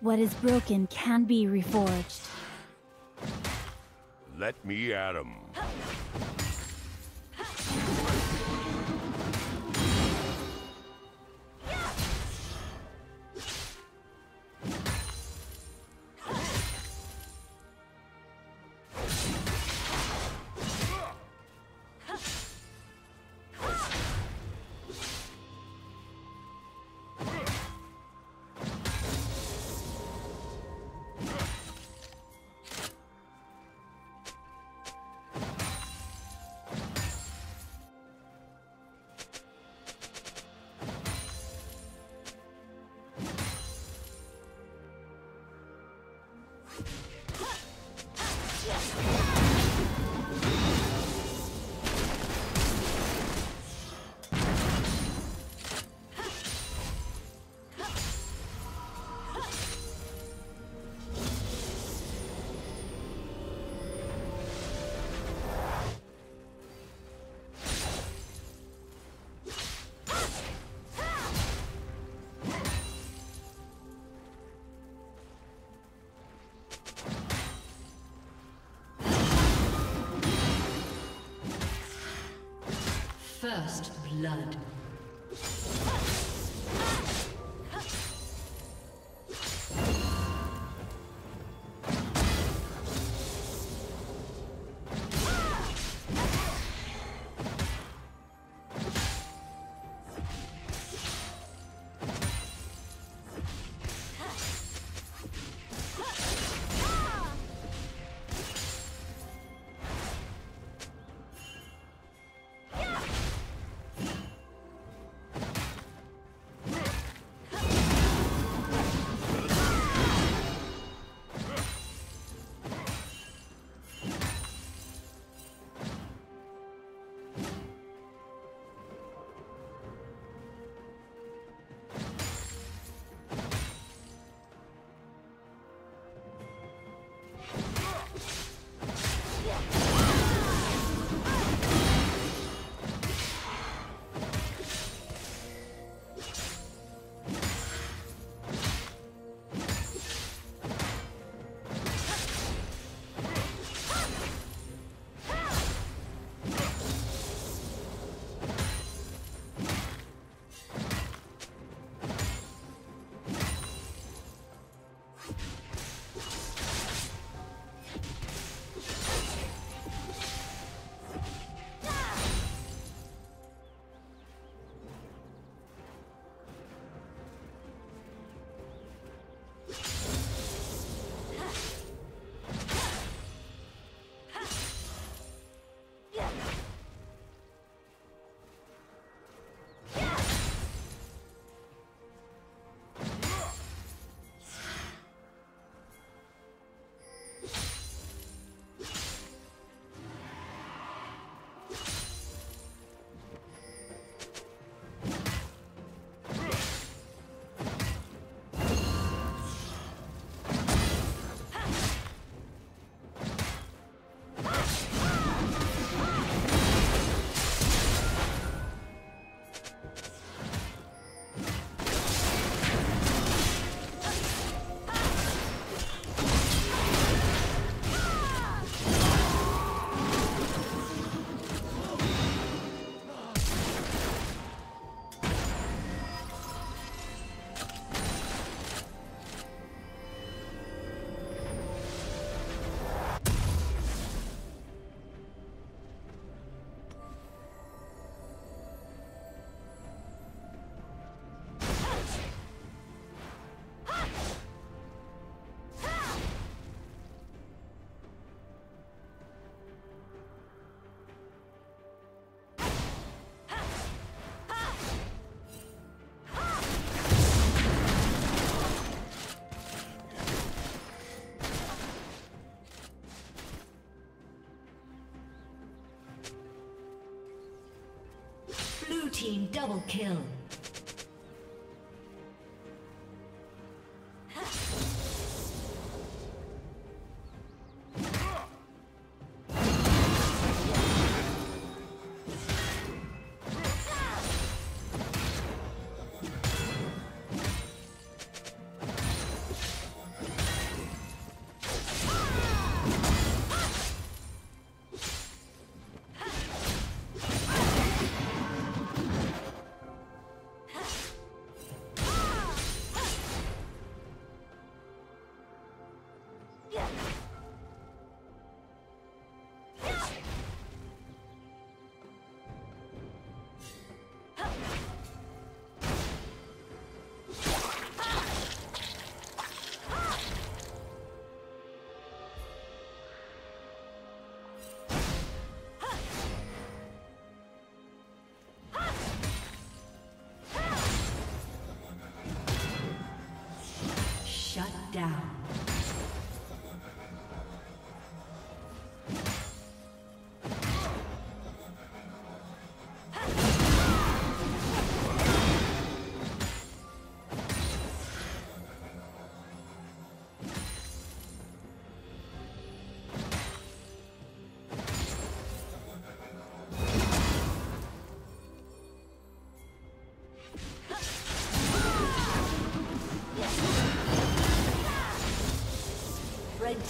What is broken can be reforged. Let me at him. First blood. Team double kill. Down.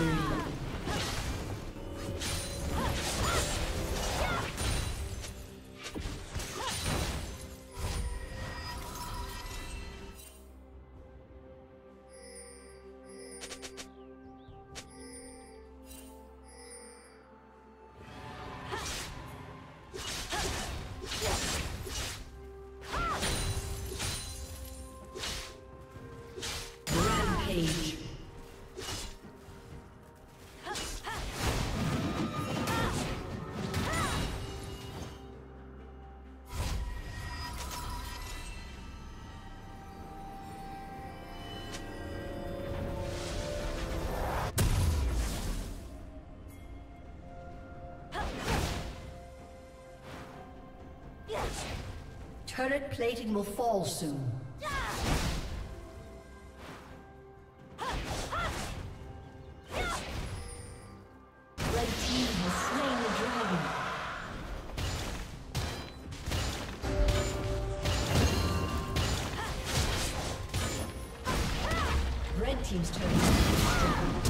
Spree. Turret plating will fall soon. Red team has slain the dragon. Red team's turret.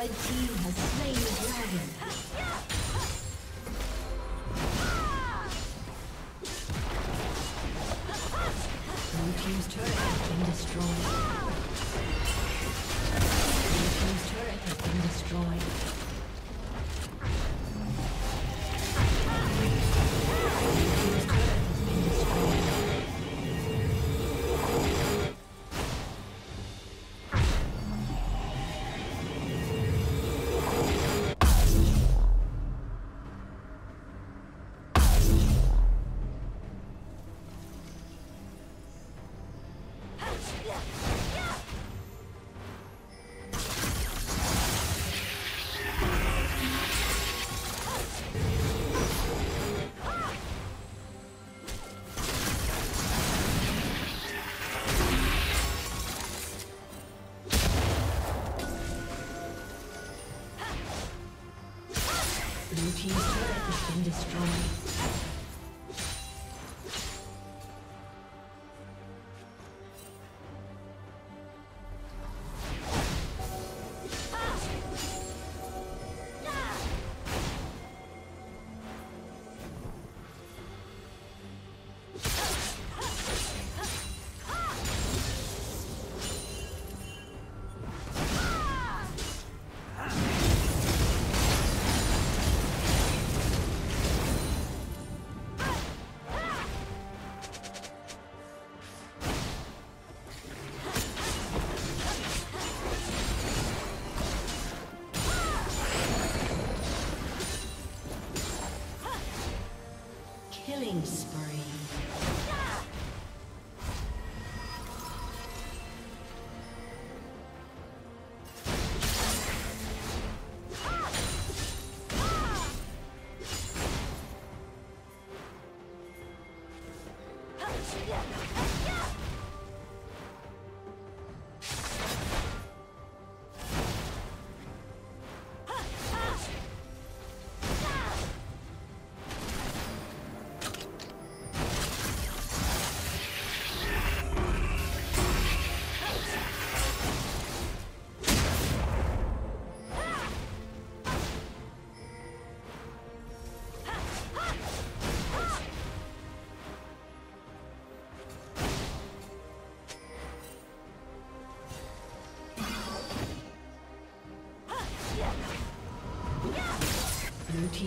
Red team